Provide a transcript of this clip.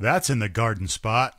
That's in the garden spot.